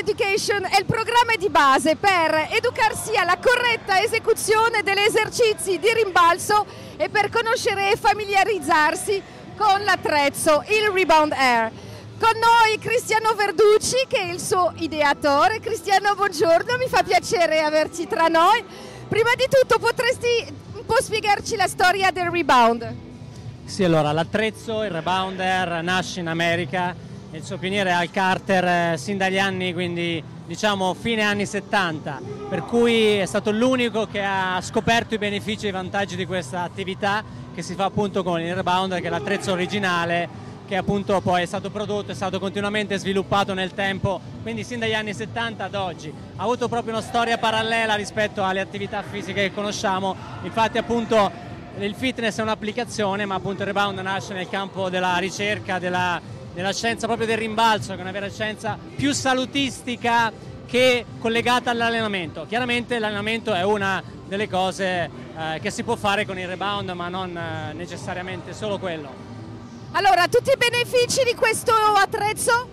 Education è il programma di base per educarsi alla corretta esecuzione degli esercizi di rimbalzo e per conoscere e familiarizzarsi con l'attrezzo, il Rebound Air. Con noi Cristiano Verducci che è il suo ideatore. Cristiano, buongiorno, mi fa piacere averci tra noi. Prima di tutto potresti un po' spiegarci la storia del Rebound? Sì, allora l'attrezzo, il Rebounder, nasce in America, il suo pioniere Al Carter eh, sin dagli anni, quindi diciamo fine anni 70, per cui è stato l'unico che ha scoperto i benefici e i vantaggi di questa attività che si fa appunto con il Rebounder, che è l'attrezzo originale che appunto poi è stato prodotto, è stato continuamente sviluppato nel tempo, quindi sin dagli anni 70 ad oggi. Ha avuto proprio una storia parallela rispetto alle attività fisiche che conosciamo, infatti appunto il fitness è un'applicazione, ma appunto il rebound nasce nel campo della ricerca, della, della scienza proprio del rimbalzo, che è una vera scienza più salutistica che collegata all'allenamento. Chiaramente l'allenamento è una delle cose eh, che si può fare con il rebound, ma non eh, necessariamente solo quello. Allora, tutti i benefici di questo attrezzo?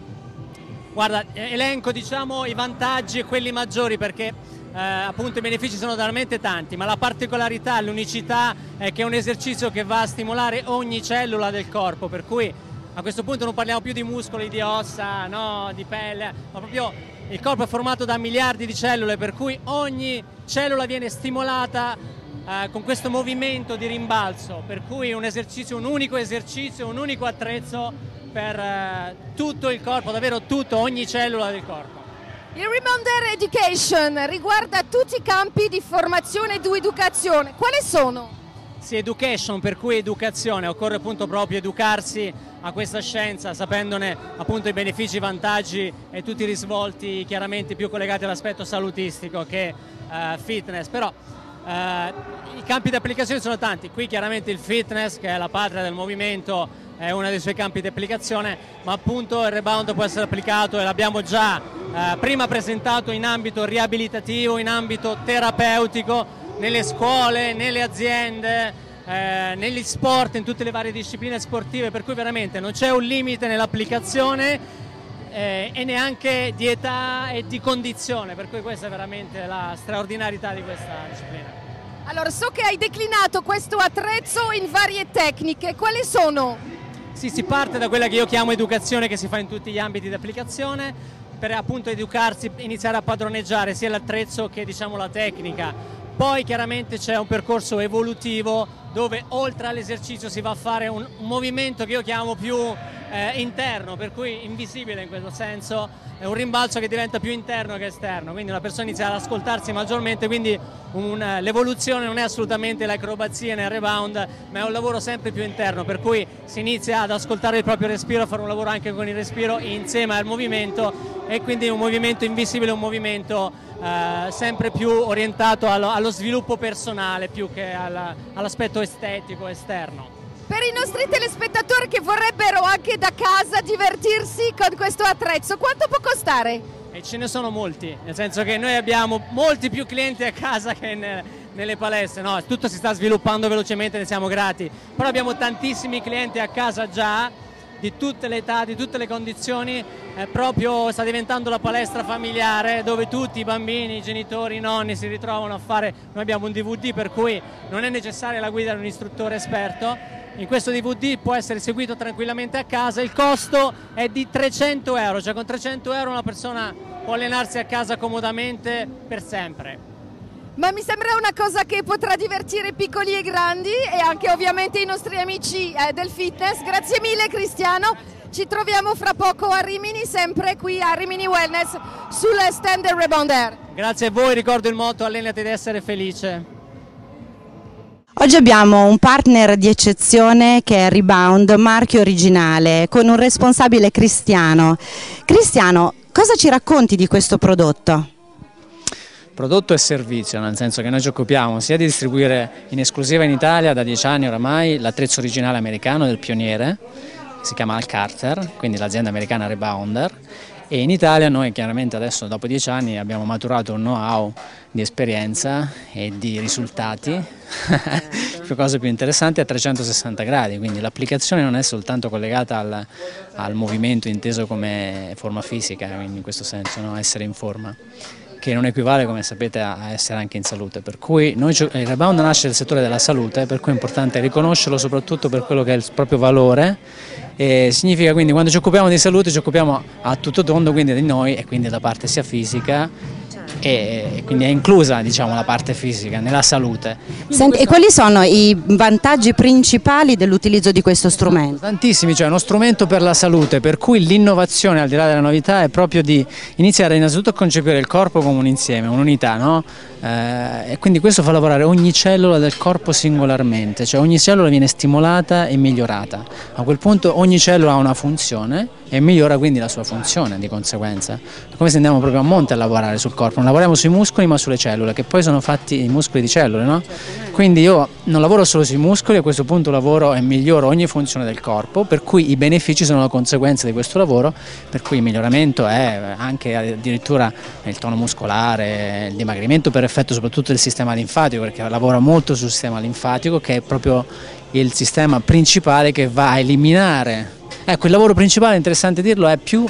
Guarda, elenco diciamo i vantaggi e quelli maggiori perché eh, appunto i benefici sono veramente tanti, ma la particolarità, l'unicità è che è un esercizio che va a stimolare ogni cellula del corpo, per cui a questo punto non parliamo più di muscoli, di ossa, no, di pelle, ma proprio il corpo è formato da miliardi di cellule, per cui ogni cellula viene stimolata eh, con questo movimento di rimbalzo, per cui un esercizio, un unico esercizio, un unico attrezzo per eh, tutto il corpo, davvero tutto, ogni cellula del corpo. Il Remounder Education riguarda tutti i campi di formazione ed educazione. Quali sono? Sì, education, per cui educazione, occorre appunto proprio educarsi a questa scienza sapendone appunto i benefici, i vantaggi e tutti i risvolti chiaramente più collegati all'aspetto salutistico che eh, fitness, però eh, I campi di applicazione sono tanti, qui chiaramente il fitness che è la patria del movimento è uno dei suoi campi di applicazione, ma appunto il rebound può essere applicato e l'abbiamo già eh, prima presentato in ambito riabilitativo, in ambito terapeutico, nelle scuole, nelle aziende, eh, negli sport, in tutte le varie discipline sportive, per cui veramente non c'è un limite nell'applicazione eh, e neanche di età e di condizione, per cui questa è veramente la straordinarietà di questa disciplina. Allora, so che hai declinato questo attrezzo in varie tecniche, quali sono? Sì, si parte da quella che io chiamo educazione che si fa in tutti gli ambiti di applicazione per appunto educarsi, iniziare a padroneggiare sia l'attrezzo che diciamo la tecnica. Poi chiaramente c'è un percorso evolutivo dove oltre all'esercizio si va a fare un, un movimento che io chiamo più eh, interno, per cui invisibile in questo senso, è un rimbalzo che diventa più interno che esterno, quindi la persona inizia ad ascoltarsi maggiormente, quindi l'evoluzione non è assolutamente l'acrobazia nel rebound, ma è un lavoro sempre più interno, per cui si inizia ad ascoltare il proprio respiro, a fare un lavoro anche con il respiro insieme al movimento e quindi un movimento invisibile, un movimento eh, sempre più orientato allo, allo, sviluppo personale più che all'aspetto estetico esterno. Per i nostri telespettatori che vorrebbero anche da casa divertirsi con questo attrezzo, quanto può costare? E ce ne sono molti, nel senso che noi abbiamo molti più clienti a casa che nel, nelle palestre, no, tutto si sta sviluppando velocemente, ne siamo grati, però abbiamo tantissimi clienti a casa già di tutte le età, di tutte le condizioni, eh, proprio sta diventando la palestra familiare dove tutti i bambini, i genitori, i nonni si ritrovano a fare, noi abbiamo un DVD per cui non è necessaria la guida di un istruttore esperto, in questo DVD può essere seguito tranquillamente a casa, il costo è di 300 euro, cioè con 300 euro una persona può allenarsi a casa comodamente per sempre. Ma mi sembra una cosa che potrà divertire piccoli e grandi e anche ovviamente i nostri amici eh, del fitness. Grazie mille Cristiano, ci troviamo fra poco a Rimini, sempre qui a Rimini Wellness sul stand del Rebounder. Grazie a voi, ricordo il motto allenati ad essere felice. Oggi abbiamo un partner di eccezione che è Rebound, marchio originale, con un responsabile Cristiano. Cristiano, cosa ci racconti di questo prodotto? Prodotto e servizio, nel senso che noi ci occupiamo sia di distribuire in esclusiva in Italia da dieci anni oramai l'attrezzo originale americano del pioniere, si chiama Al Carter, quindi l'azienda americana Rebounder, e in Italia noi chiaramente adesso dopo dieci anni abbiamo maturato un know-how di esperienza e di risultati cosa più interessante, a 360 gradi, quindi l'applicazione non è soltanto collegata al, al, movimento inteso come forma fisica, quindi in questo senso, no? essere in forma che non equivale come sapete a essere anche in salute, per cui noi, il rebound nasce nel settore della salute, per cui è importante riconoscerlo soprattutto per quello che è il proprio valore. E significa quindi quando ci occupiamo di salute ci occupiamo a tutto tondo quindi di noi e quindi da parte sia fisica e quindi è inclusa diciamo, la parte fisica nella salute. Senti, e quali sono i vantaggi principali dell'utilizzo di questo strumento? Tantissimi, cioè uno strumento per la salute, per cui l'innovazione al di là della novità è proprio di iniziare innanzitutto a concepire il corpo come un insieme, un'unità, no? eh, e quindi questo fa lavorare ogni cellula del corpo singolarmente, cioè ogni cellula viene stimolata e migliorata. A quel punto ogni cellula ha una funzione e migliora quindi la sua funzione di conseguenza. Come se andiamo proprio a monte a lavorare sul corpo, lavoriamo sui muscoli ma sulle cellule, che poi sono fatti i muscoli di cellule, no? Quindi io non lavoro solo sui muscoli, a questo punto lavoro e miglioro ogni funzione del corpo, per cui i benefici sono la conseguenza di questo lavoro, per cui il miglioramento è anche addirittura il tono muscolare, il dimagrimento per effetto soprattutto del sistema linfatico, perché lavora molto sul sistema linfatico che è proprio il sistema principale che va a eliminare Ecco, il lavoro principale, interessante dirlo, è più,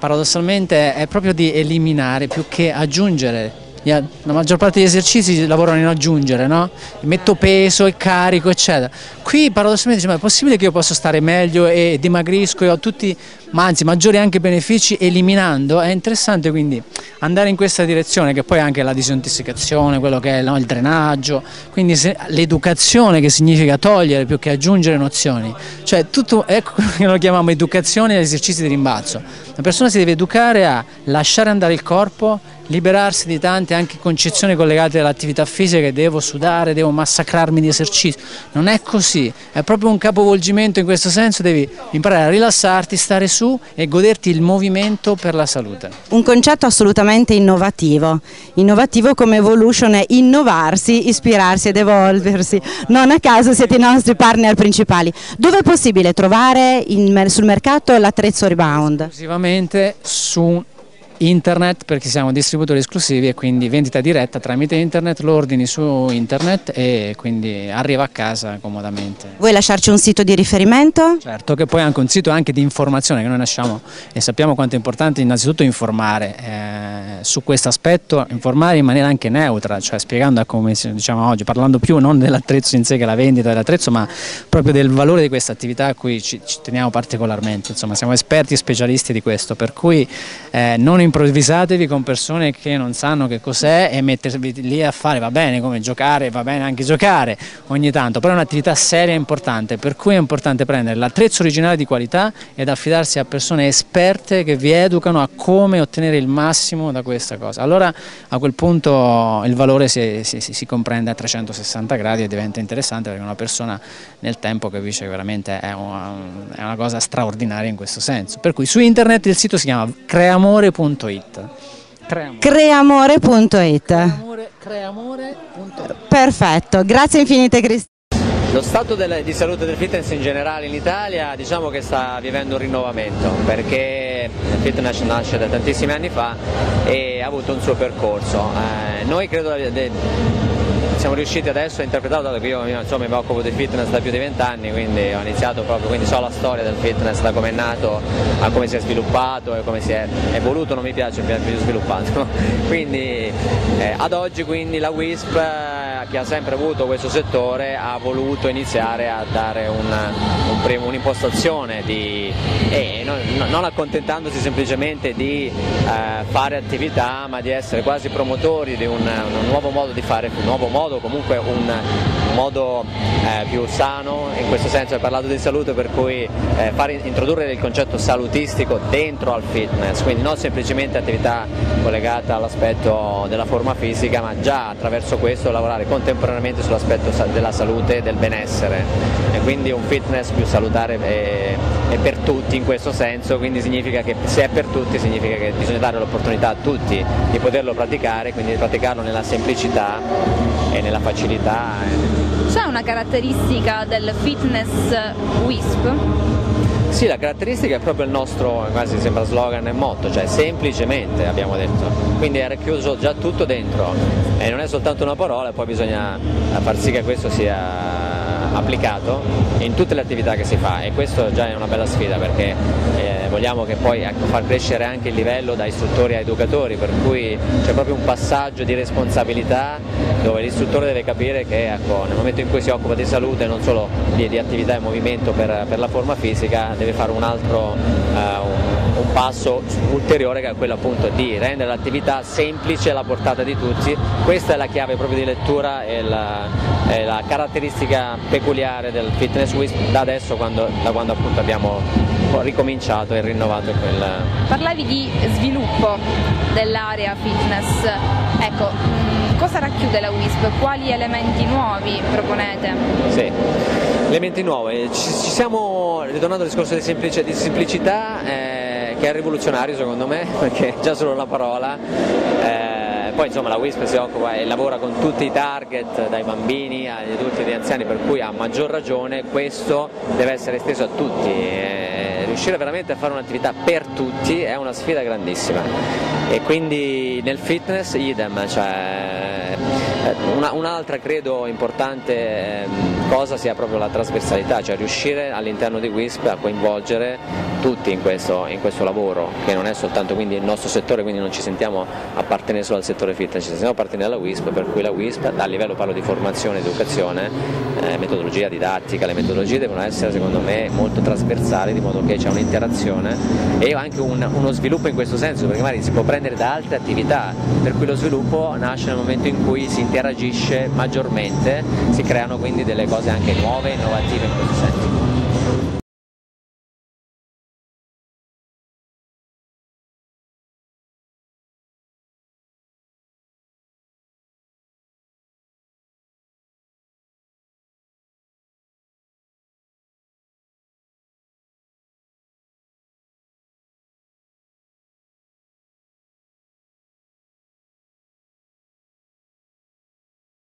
paradossalmente, è proprio di eliminare più che aggiungere la maggior parte degli esercizi lavorano in aggiungere, no? metto peso e carico eccetera. Qui paradossalmente dice, ma è possibile che io possa stare meglio e dimagrisco e ho tutti, ma anzi maggiori anche benefici eliminando? È interessante quindi andare in questa direzione che poi anche la disintossicazione, quello che è no, il drenaggio, quindi l'educazione che significa togliere più che aggiungere nozioni, cioè tutto, ecco quello che lo chiamiamo educazione agli esercizi di rimbalzo. La persona si deve educare a lasciare andare il corpo liberarsi di tante anche concezioni collegate all'attività fisica che devo sudare, devo massacrarmi di esercizio. Non è così, è proprio un capovolgimento in questo senso, devi imparare a rilassarti, stare su e goderti il movimento per la salute. Un concetto assolutamente innovativo, innovativo come Evolution è innovarsi, ispirarsi ed evolversi. Non a caso siete i nostri partner principali. Dove è possibile trovare in, sul mercato l'attrezzo rebound? Esclusivamente su internet perché siamo distributori esclusivi e quindi vendita diretta tramite internet, lo ordini su internet e quindi arriva a casa comodamente. Vuoi lasciarci un sito di riferimento? Certo, che poi è anche un sito anche di informazione che noi nasciamo e sappiamo quanto è importante innanzitutto informare eh, su questo aspetto, informare in maniera anche neutra, cioè spiegando come diciamo oggi, parlando più non dell'attrezzo in sé che la vendita dell'attrezzo ma proprio del valore di questa attività a cui ci, ci teniamo particolarmente, insomma siamo esperti e specialisti di questo, per cui eh, non improvvisatevi con persone che non sanno che cos'è e mettervi lì a fare, va bene come giocare, va bene anche giocare ogni tanto, però è un'attività seria e importante, per cui è importante prendere l'attrezzo originale di qualità ed affidarsi a persone esperte che vi educano a come ottenere il massimo da questa cosa. Allora a quel punto il valore si, si, si comprende a 360 gradi e diventa interessante perché una persona nel tempo capisce che veramente è una, è una cosa straordinaria in questo senso. Per cui su internet il sito si chiama creamore.com creamore.it. Creamore.it. Creamore, creamore Perfetto, grazie infinite Cristiano. Lo stato del, di salute del fitness in generale in Italia diciamo che sta vivendo un rinnovamento perché il fitness nasce da tantissimi anni fa e ha avuto un suo percorso. Eh, noi credo de, siamo riusciti adesso a interpretarlo dato che io insomma, mi occupo di fitness da più di vent'anni, quindi ho iniziato proprio, quindi so la storia del fitness, da come è nato a come si è sviluppato e come si è evoluto, non mi piace, più sviluppato. quindi eh, ad oggi quindi la WISP che ha sempre avuto questo settore ha voluto iniziare a dare un'impostazione un di, eh, non, non, accontentandosi semplicemente di eh, fare attività ma di essere quasi promotori di un, un nuovo modo di fare, un nuovo modo modo, comunque un modo eh, più sano, in questo senso hai parlato di salute per cui eh, fare, introdurre il concetto salutistico dentro al fitness, quindi non semplicemente attività collegata all'aspetto della forma fisica, ma già attraverso questo lavorare contemporaneamente sull'aspetto della salute e del benessere e quindi un fitness più salutare e, e per tutti in questo senso, quindi significa che se è per tutti significa che bisogna dare l'opportunità a tutti di poterlo praticare, quindi di praticarlo nella semplicità e nella facilità. C'è una caratteristica del fitness WISP? Sì, la caratteristica è proprio il nostro, quasi sembra slogan e motto, cioè semplicemente abbiamo detto, quindi era chiuso già tutto dentro. E non è soltanto una parola, poi bisogna far sì che questo sia applicato in tutte le attività che si fa e questo già è una bella sfida perché eh, vogliamo che poi ecco, far crescere anche il livello da istruttori a educatori, per cui c'è proprio un passaggio di responsabilità dove l'istruttore deve capire che ecco, nel momento in cui si occupa di salute non solo di, di attività e movimento per, per, la forma fisica deve fare un altro uh, un, un passo ulteriore che è quello appunto di rendere l'attività semplice alla portata di tutti, questa è la chiave proprio di lettura e la, è la caratteristica peculiare del fitness wisp da adesso quando, da quando appunto abbiamo ricominciato e rinnovato quel... Parlavi di sviluppo dell'area fitness, ecco, mm, cosa racchiude la WISP? Quali elementi nuovi proponete? Sì, elementi nuovi, ci, ci siamo, ritornando al discorso di, semplici, di semplicità, eh, che è rivoluzionario secondo me, perché già solo la parola... Eh, poi insomma la WISP si occupa e lavora con tutti i target, dai bambini agli adulti e agli anziani, per cui a maggior ragione. Questo deve essere esteso a tutti. E riuscire veramente a fare un'attività per tutti è una sfida grandissima. E quindi nel fitness idem, cioè, una, un'altra credo importante ehm, cosa sia proprio la trasversalità, cioè riuscire all'interno di WISP a coinvolgere tutti in questo, in questo, lavoro, che non è soltanto il nostro settore, quindi non ci sentiamo appartenere solo al settore fitness, ci sentiamo appartenere alla WISP, per cui la WISP a livello parlo di formazione, educazione, eh, metodologia didattica, le metodologie devono essere secondo me molto trasversali, di modo che c'è un'interazione e anche un, uno sviluppo in questo senso, perché magari si può prendere da altre attività, per cui lo sviluppo nasce nel momento in cui si interagisce maggiormente, si creano quindi delle cose anche nuove innovative in questo senso.